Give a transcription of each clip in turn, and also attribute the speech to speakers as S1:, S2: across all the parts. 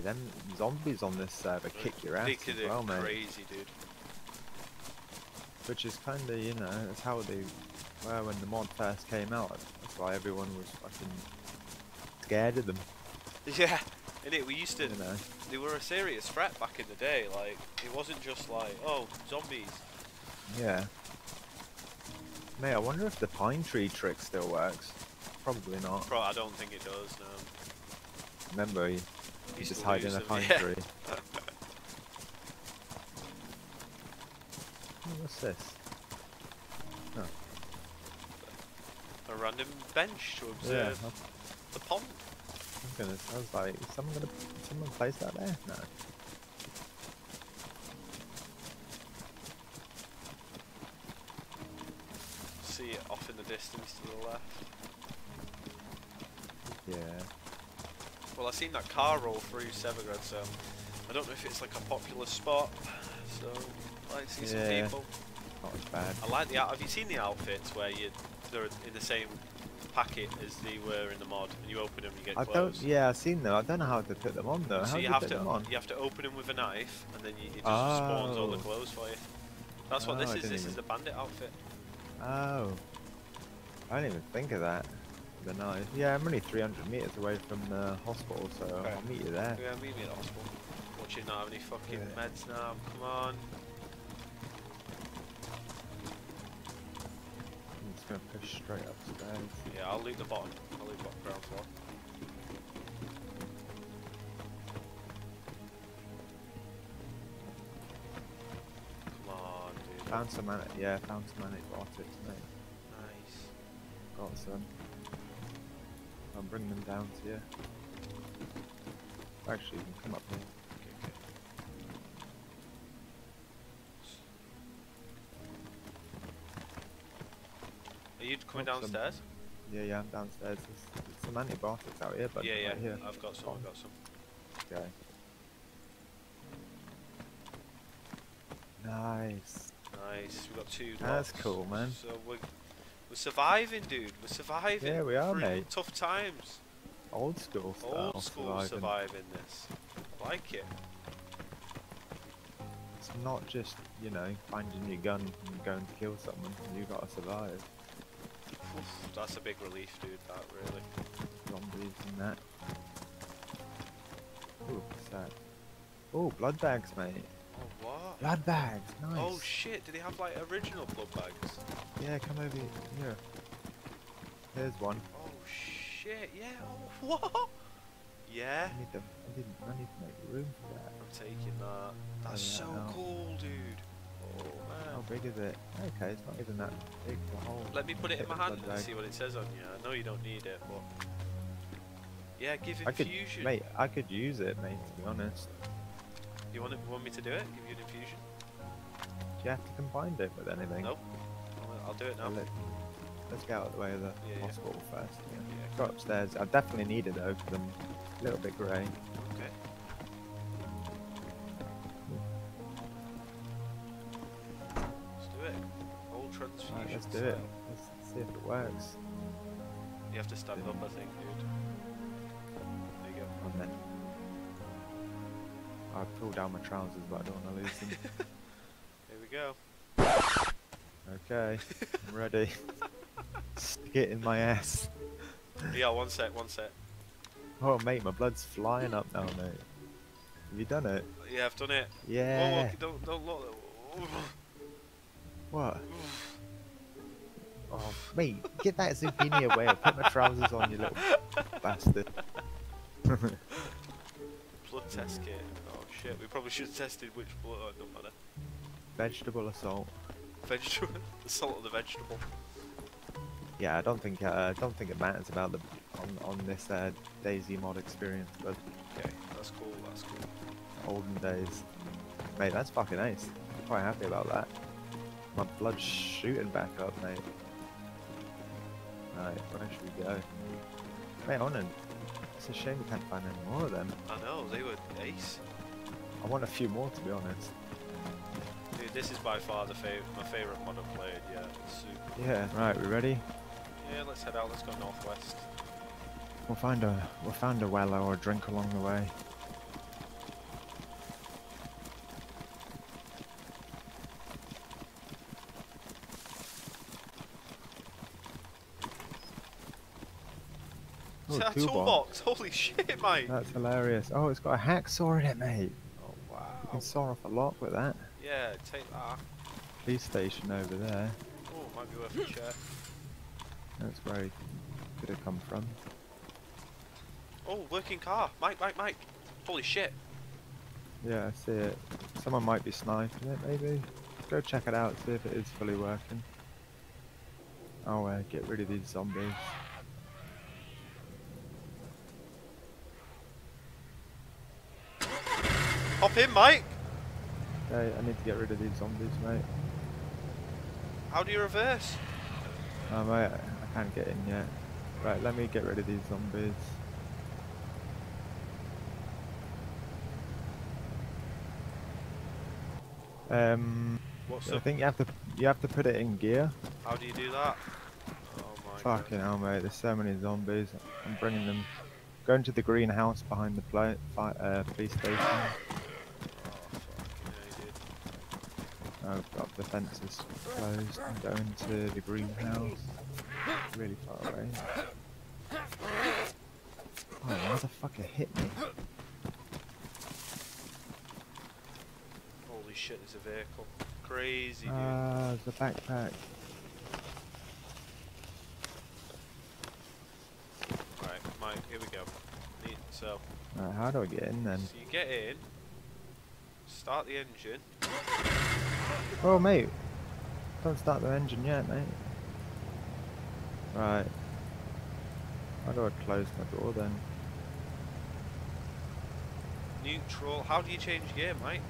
S1: Mate, them zombies on this server kick your ass as well, mate.
S2: crazy, dude.
S1: Which is kind of, you know, that's how they were when the mod first came out. That's why everyone was fucking scared of them,
S2: Yeah, in it we used to.
S1: you know.
S2: They were a serious threat back in the day. Like it wasn't just like, oh, zombies.
S1: Yeah. Mate, I wonder if the pine tree trick still works. Probably not.
S2: Pro, I don't think it does. No.
S1: Remember, you, you just
S2: to
S1: hide in a
S2: them,
S1: pine tree. Oh, What's this? Oh.
S2: A random bench to observe
S1: Yeah,
S2: observe
S1: I'm
S2: the pond.
S1: gonna. I was like, is someone gonna, someone place that there? No.
S2: See it off in the distance to the left.
S1: Yeah.
S2: Well, I've seen that car roll through Severograd, so I don't know if it's like a popular spot. So I see some
S1: Yeah.
S2: people.
S1: Not as bad.
S2: I like the. Have you seen the outfits where you they're in the same packet as they were in the mod, and you open them, and you get
S1: I don't.
S2: clothes.
S1: Yeah, I've seen them. I don't know how to put them on though.
S2: So
S1: how
S2: you have
S1: put
S2: to
S1: them on?
S2: you have to open them with a knife, and then you, it just spawns all the
S1: Oh.
S2: clothes for you. That's what this
S1: Oh, I
S2: is. This
S1: even-
S2: is the bandit outfit.
S1: Oh. I didn't even think of that. The knife. Yeah, I'm only 300 meters away from the hospital, so
S2: Okay.
S1: I'll meet you there.
S2: Yeah, meet me at the hospital. Watch it not have any fucking
S1: Yeah.
S2: meds now. Come on.
S1: I'm just gonna push straight upstairs.
S2: Yeah, I'll loot the bottom. I'll loot bottom ground floor. Come on, dude.
S1: Found some yeah, found some antibiotics, mate.
S2: Nice.
S1: Got some. I'll bring them down to you. Actually, you can come up here.
S2: Okay, okay. Are you coming
S1: Got some-
S2: downstairs?
S1: Yeah, yeah, I'm downstairs. There's, there's some antibiotics out here, but
S2: yeah, yeah.
S1: right here.
S2: I've got some. I've got some.
S1: Okay. Nice.
S2: Nice. We've got two.
S1: That's
S2: lots.
S1: cool, man.
S2: So we're, we're surviving, dude. We're surviving.
S1: Yeah, we are,
S2: through
S1: mate.
S2: Tough times.
S1: Old school style.
S2: Old school
S1: surviving.
S2: surviving this. I like it.
S1: It's not just, you know, finding your gun and going to kill someone. You gotta survive.
S2: Oof, that's a big relief, dude. That really.
S1: Zombies and that. Ooh, what's that? Ooh, blood bags, mate. Blood bags, nice.
S2: Oh shit! Do they have like original blood bags?
S1: Yeah, come over here. Here's one.
S2: Oh shit! Yeah. Oh what? Yeah.
S1: I need to, I need, I need to make room for that.
S2: I'm taking that. That's
S1: yeah,
S2: so
S1: no.
S2: cool, dude. Oh man.
S1: How big is it? Okay, it's not even that big. The whole.
S2: Let me put it in my hand and see what it says on you. I know you don't need it, but yeah, give
S1: I could,
S2: infusion.
S1: mate. I could use it, mate. To be honest,
S2: You want, want me to do it? Give you an infusion?
S1: do you have to combine it with anything?
S2: Nope. I'll, do it now.
S1: Let, let's get out of the way of the
S2: Yeah, yeah.
S1: first. Yeah.
S2: Yeah,
S1: Go upstairs. I definitely need it though, because I'm a little bit grey.
S2: Okay. Let's do it. Transfusion.
S1: Right, let's do
S2: style.
S1: it. Let's see if it works.
S2: You have to stand up, I think, dude. There you go.
S1: I pulled down my trousers, but I don't want to lose them.
S2: Here we go.
S1: okay, I'm ready. Stick it in my ass.
S2: Yeah, one sec, one sec.
S1: Oh, mate, my blood's flying up now, mate. Have you done it?
S2: Yeah, I've done it.
S1: Yeah.
S2: Oh, whoa, whoa, don't, don't look.
S1: What? Oh, mate, get that zucchini away. I'll put my trousers on, you little bastard.
S2: Blood test kit. Oh shit, we probably should have tested which blood. Oh, don't matter.
S1: Vegetable assault.
S2: Vegetable. the salt of the vegetable.
S1: Yeah, I don't think uh, I don't think it matters about the on on this uh, DayZ mod experience, but
S2: Okay, that's cool, that's cool.
S1: olden days. Mate, that's fucking ace. I'm quite happy about that. My blood's shooting back up, mate. Right, where should we go? Mate, on and it's a shame we can't find any more of them.
S2: I know, they were ace.
S1: I want a few more to be honest.
S2: Dude, this is by far the fav my favourite mod I've played, yeah. Super.
S1: Yeah, right, we ready?
S2: Yeah, let's head out, let's go northwest.
S1: We'll find a we'll find a well or a drink along the way.
S2: Is that a
S1: toolbox.
S2: Holy shit, mate!
S1: That's hilarious. Oh, it's got a hacksaw in it, mate. You can saw off a lock with that.
S2: Yeah, take that.
S1: Police station over there.
S2: Oh, might be worth a check.
S1: That's where he could have come from.
S2: Oh, working car. Mike, Mike, Mike. Holy shit.
S1: Yeah, I see it. Someone might be sniping it, maybe. Go check it out, see if it is fully working. Oh, uh, get rid of these zombies.
S2: Hop in, Mike.
S1: Hey, I need to get rid of these zombies, mate.
S2: How do you reverse?
S1: Oh, mate, I I can't get in yet. Right, let me get rid of these zombies. Um,
S2: What's
S1: I
S2: up?
S1: think you have to you have to put it in gear.
S2: How do you do that? Oh my
S1: Fucking
S2: god.
S1: hell, mate. There's so many zombies. I'm bringing them. Going to the greenhouse behind the pla fi uh, police station.
S2: Oh fuck. Yeah, you did.
S1: I've got the fences closed. I'm going to the greenhouse. Really far away. Oh, motherfucker hit me.
S2: Holy shit, there's a vehicle. Crazy, dude.
S1: Ah, the backpack.
S2: Right, Mike, here we go. Need, so,
S1: Right, how do I get in then?
S2: so you get in, start the engine.
S1: Oh, mate. Don't start the engine yet, mate. Right. How do I close my door then?
S2: Neutral. How do you change gear, Mike?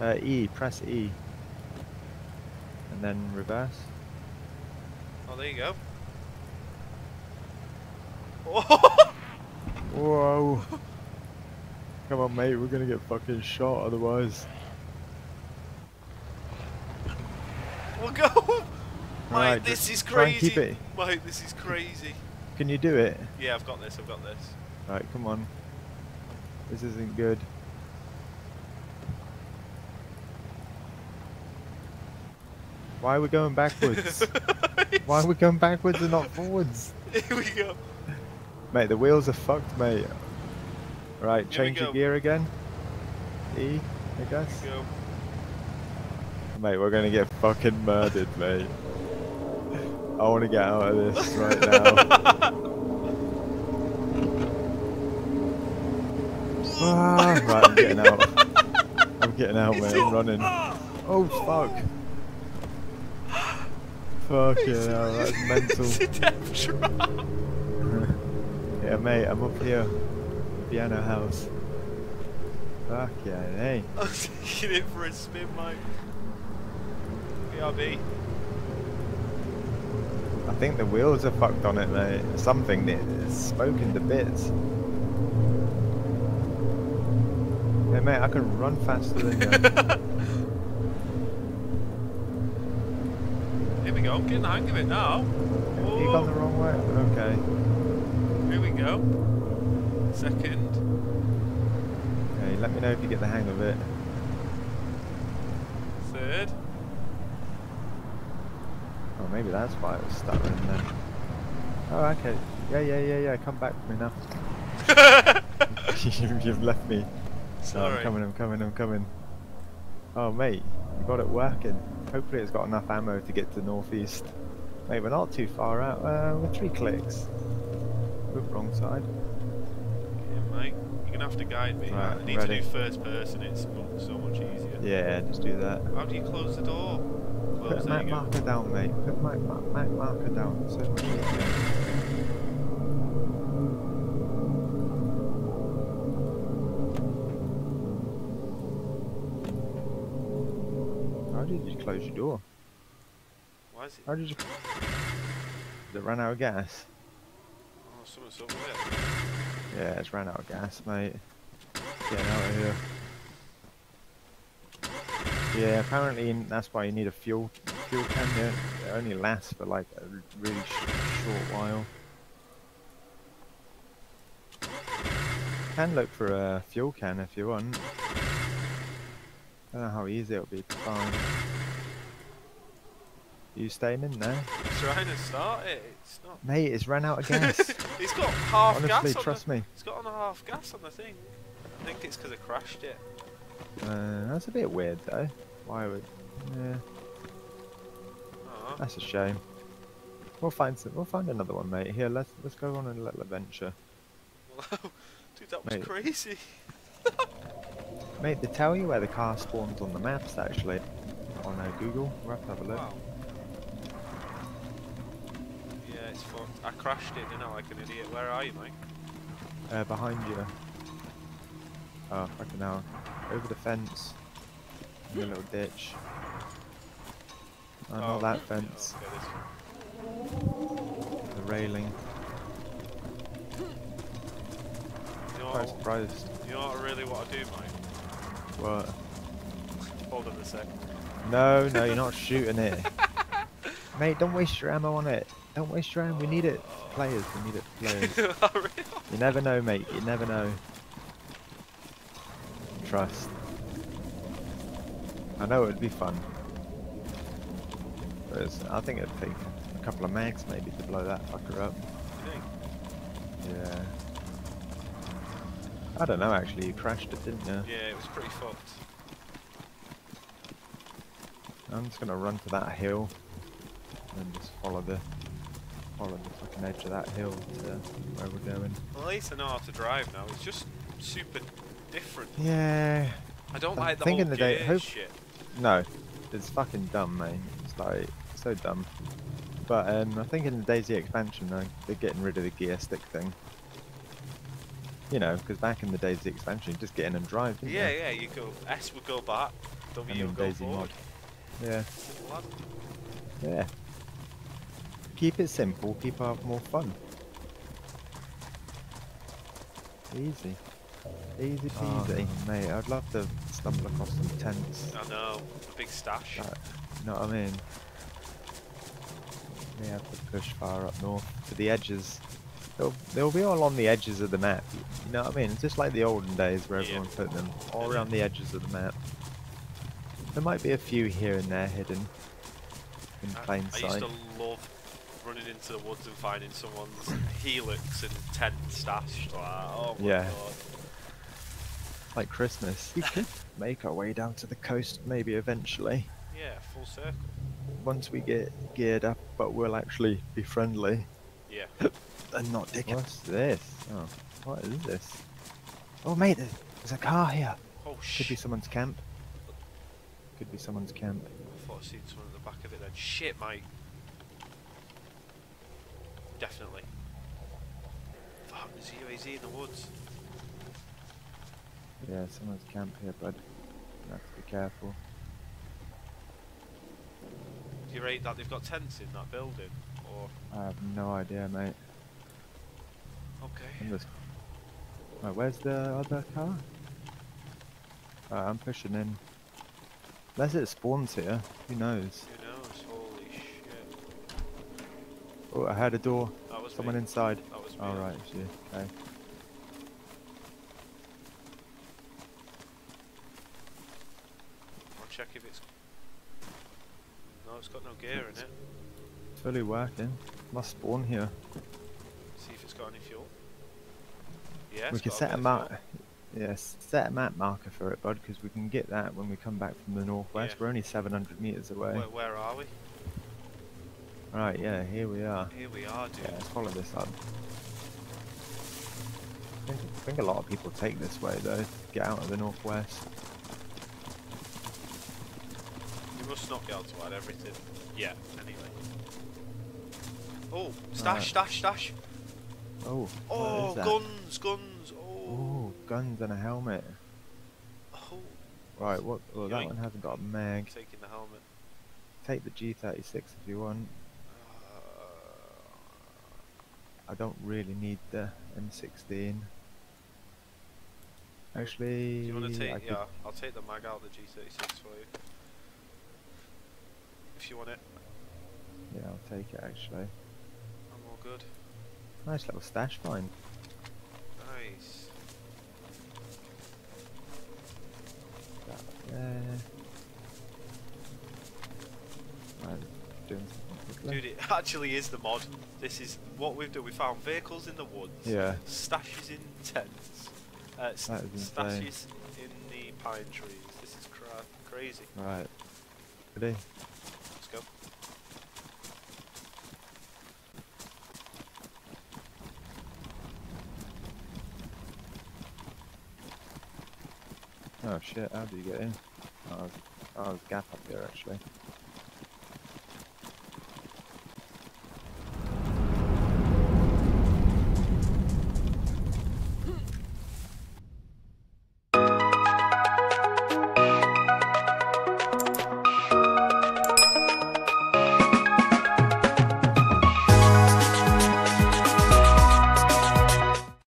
S1: Uh, E, press E. And then reverse.
S2: Oh, there you go.
S1: Whoa! Come on, mate, we're gonna get fucking shot otherwise.
S2: We'll go! Mike,
S1: Right,
S2: this is crazy. Mike, this is crazy.
S1: Can you do it?
S2: Yeah, I've got this, I've got this.
S1: Right, come on. This isn't good. Why are we going backwards? Why are we going backwards and not forwards?
S2: Here we go.
S1: Mate, the wheels are fucked, mate. Right,
S2: Here
S1: change your gear again. E, I guess. Mate, we're gonna get fucking murdered, mate. I want to get out of this right now. ah, right, I'm getting out. I'm getting out, mate. I'm running. Oh fuck. Fucking hell, that's mental.
S2: It's a death trap.
S1: yeah, mate, I'm up here. Piano house. Fuck yeah, hey.
S2: I'm taking it for a spin, Mike. BRB.
S1: I think the wheels are fucked on it, mate. Something is smoking to bits. Hey, mate, I can run faster than you.
S2: Here we go. I'm getting the hang of it now.
S1: you gone the wrong way? But okay.
S2: Here we go. Second.
S1: Okay, let me know if you get the hang of it.
S2: Third.
S1: Oh, maybe that's why it was stuttering then. Oh, okay. Yeah, yeah, yeah, yeah. Come back to me now. You- You've left me. No,
S2: Sorry.
S1: I'm coming, I'm coming, I'm coming. Oh, mate, you got it working. Hopefully it's got enough ammo to get to northeast. Mate, we're not too far out. Uh, we're three clicks. Move wrong side.
S2: Yeah, Mike. You're gonna have to guide me.
S1: Right,
S2: I need
S1: ready.
S2: to do first person. It's so much easier.
S1: Yeah, just do that.
S2: How do you close the door?
S1: Put
S2: Close.
S1: a map
S2: you go.
S1: marker down, mate. Put a map, map, map marker down. So. How did you close your door?
S2: Why is it?
S1: How did you? Did it run out of gas?
S2: Oh, something's up with it.
S1: Yeah, it's ran out of gas, mate. Getting out of here. Yeah, apparently that's why you need a fuel fuel can. It only lasts for like a really sh- short while. Can look for a fuel can if you want. I don't know how easy it'll be to find. You staying in there?
S2: trying to start it. It's not.
S1: Mate, it's ran out of gas.
S2: He's got half
S1: Honestly,
S2: gas. On
S1: trust
S2: the,
S1: me.
S2: He's got on half gas on the thing. I think it's because I crashed it.
S1: Uh, that's a bit weird though. Would? Yeah, that's a shame. We'll find some. We'll find another one, mate. Here, let's let's go on a little adventure,
S2: Dude, that was
S1: Mate.
S2: crazy.
S1: mate. They tell you where the car spawns on the maps actually, on uh, Google. We'll have to have a look.
S2: Wow. Yeah, it's fucked. I crashed it, didn't I, like an idiot. Where are you, mate?
S1: Uh, behind you. Oh, fucking hell. Over the fence. In the little ditch. Oh,
S2: Oh,
S1: not that fence.
S2: Oh, okay,
S1: The railing.
S2: You know, what,
S1: surprised.
S2: you know what I really want to do, mate?
S1: What?
S2: Hold on a sec.
S1: No, no, you're not shooting it. Mate, don't waste your ammo on it. Don't waste your ammo. We need it players. We need it players.
S2: Oh,
S1: you never know, mate. You never know. Trust. I know it'd be fun. It's- I think it'd take a couple of mags maybe to blow that fucker up. Yeah. I don't know actually. You crashed it, didn't you?
S2: Yeah, it was pretty fucked.
S1: I'm just gonna run to that hill and just follow the follow the fucking edge of that hill to where we're going.
S2: Well, at least I know how to drive now. It's just super different.
S1: Yeah.
S2: I don't
S1: I'm
S2: like the
S1: thinking
S2: whole
S1: the day- hope-
S2: shit.
S1: No, it's fucking dumb, mate. It's like so dumb. But um, I think in the DayZ expansion, they're getting rid of the gear stick thing. You know, because back in the DayZ expansion, you just get in and drive.
S2: Yeah,
S1: you?
S2: yeah, you go S would go back, W would go
S1: DayZ mod. Yeah, yeah. Keep it simple. Keep our more fun. Easy, easy ah, peasy, mate. I'd love to stumble across some tents.
S2: I know, a big stash.
S1: Like, you know what I mean? We have to push far up north to the edges. They'll, they'll be all on the edges of the map. You know what I mean? It's just like the olden days where
S2: Yeah.
S1: everyone put them all around the edges of the map. There might be a few here and there hidden in
S2: I-
S1: plain
S2: I, used
S1: sight.
S2: to love running into the woods and finding someone's helix and tent stashed. Like, oh my
S1: Yeah.
S2: god.
S1: Like Christmas. We could make our way down to the coast maybe eventually.
S2: Yeah, full circle.
S1: Once we get geared up, but we'll actually be friendly.
S2: Yeah.
S1: and not dick. What's this? Oh, what is this? Oh, mate, there's, there's a car here.
S2: Oh shit.
S1: Could be someone's camp. Could be someone's camp.
S2: I thought I seen someone at the back of it then. Shit, mate. Definitely. Fuck, there's UAZ in the woods.
S1: Yeah, someone's camp here, bud. You have to be careful.
S2: Do you rate that they've got tents in that building? Or
S1: I have no idea, mate.
S2: okay.
S1: Just. Right, where's the other car? Alright, I'm pushing in. Unless it spawns here, who knows?
S2: Who knows? Holy shit.
S1: Oh, I heard a door.
S2: That was
S1: Someone
S2: me.
S1: inside.
S2: That was me.
S1: Alright, it's you. Okay.
S2: I'll check if it's. No, it's got no gear in it.
S1: It's Fully working. Must spawn here.
S2: See if it's got any fuel. Yeah,
S1: we can set a map. Yes, set a map marker for it, bud, because we can get that when we come back from the northwest.
S2: Yeah.
S1: We're only 700 meters away.
S2: Where, where are we?
S1: Right, yeah, here we are.
S2: Here we are, dude.
S1: Yeah, let's follow this up. I think, I think a lot of people take this way though, to get out of the northwest.
S2: Must not be able to add everything. Yeah, anyway. Oh, stash,
S1: Right.
S2: stash, stash.
S1: Oh,
S2: Oh,
S1: what is that?
S2: guns, guns. Oh.
S1: Oh, guns and a helmet.
S2: oh.
S1: Right, what? Well, that one hasn't got a mag.
S2: Taking the helmet.
S1: Take the G36 if you want.
S2: Uh,
S1: I don't really need the M16. Actually,
S2: do you want to take? Yeah, I'll take the mag out of the G36 for you if you want it.
S1: Yeah, I'll take it actually.
S2: I'm all good.
S1: Nice little stash find.
S2: Nice.
S1: That there. I'm doing
S2: Dude, it actually is the mod. This is what we've done. We found vehicles in the woods.
S1: Yeah.
S2: Stashes in tents. Uh, st stashes in the pine trees. This is cra crazy.
S1: Right. Ready? Oh shit, how do you get in? Oh, there's, oh, there's a gap up here actually.